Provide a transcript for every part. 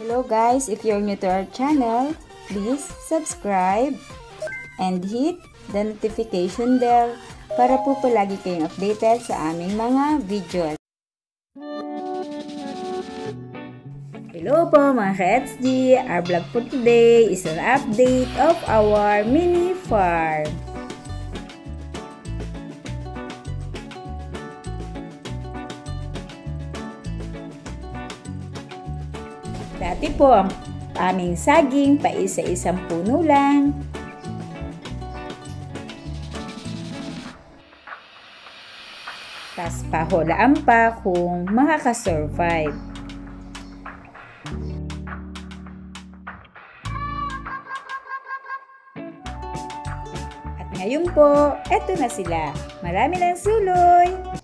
Hello guys, if you're new to our channel, please subscribe and hit the notification bell para po palagi kayong updated sa aming mga videos. Hello po mga ka-HG! Our vlog for today is an update of our mini farm. Dati po, ang aming saging pa isa-isang puno lang. Tapos pahulaan pa kung makakasurvive. At ngayon po, eto na sila. Marami ng suloy.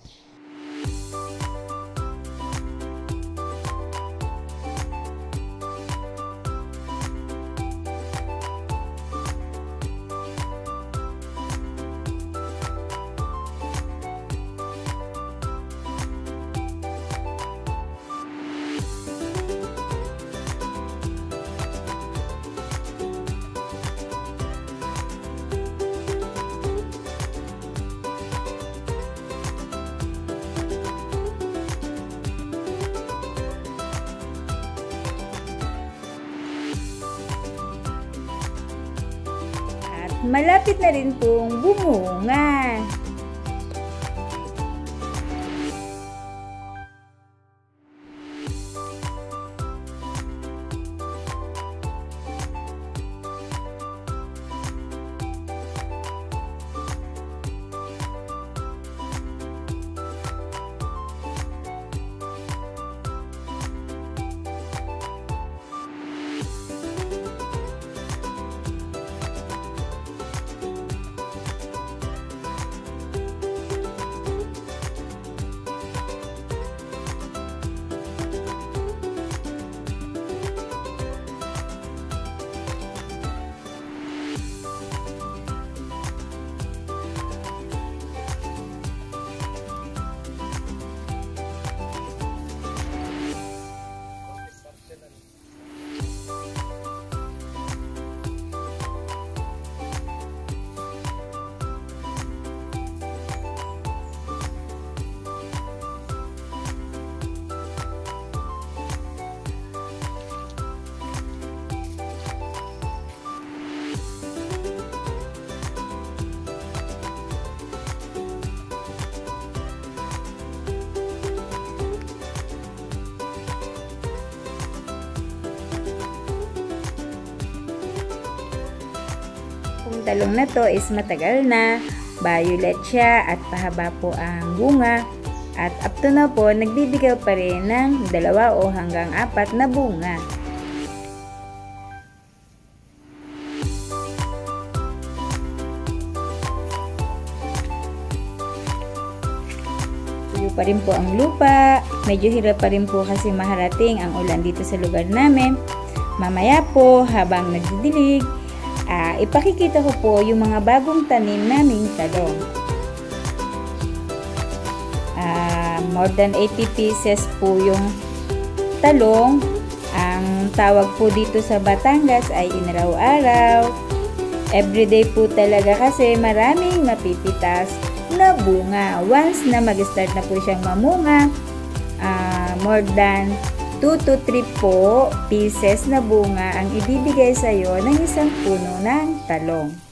Malapit na rin pong bumunga. Talong na to is matagal na, violet siya at pahaba po ang bunga. At up to na po, nagbibigay pa rin ng dalawa o hanggang apat na bunga. Tuyo pa rin po ang lupa. Medyo hirap pa rin po kasi maharating ang ulan dito sa lugar namin. Mamaya po, habang nagdidilig, uh, ipakikita ko po yung mga bagong tanim naming talong. Uh, more than 80 pieces po yung talong. Ang tawag po dito sa Batangas ay inaraw-araw. Everyday po talaga kasi maraming mapipitas na bunga. Once na mag-start na po siyang mamunga, uh, more than 2 to 3 po pieces na bunga ang ibibigay sa iyo ng isang puno ng talong.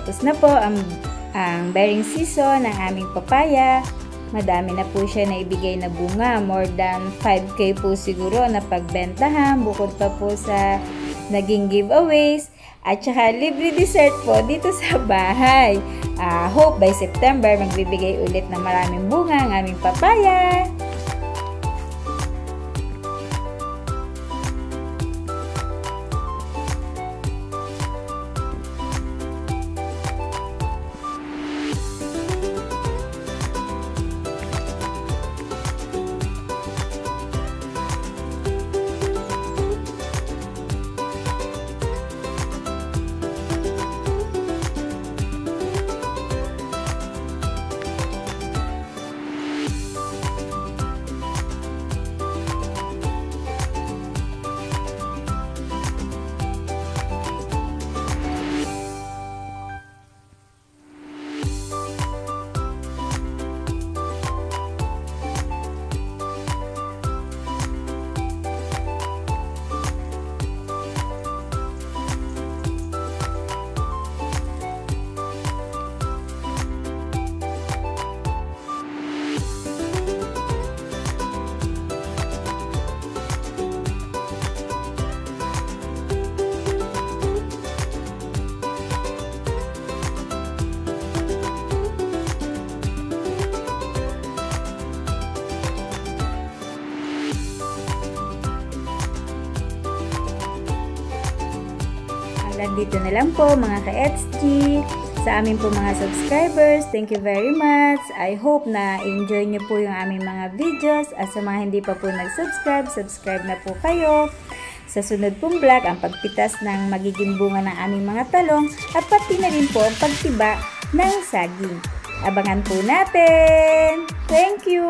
Patapos na po ang, ang bearing season ng aming papaya. Madami na po siya na ibigay na bunga. More than 5K po siguro na pagbentahan. Bukod pa po sa naging giveaways. At saka libre dessert po dito sa bahay. Uh, hope by September magbibigay ulit ng maraming bunga ang aming papaya. Hanggang dito na lang po mga ka-ETSG. Sa amin po mga subscribers, thank you very much. I hope na enjoy nyo po yung aming mga videos. At sa mga hindi pa po nag-subscribe, subscribe na po kayo. Sa sunod pong vlog, ang pagpitas ng magiging bunga ng aming mga talong at pati na rin po ang pagtiba ng saging. Abangan po natin! Thank you!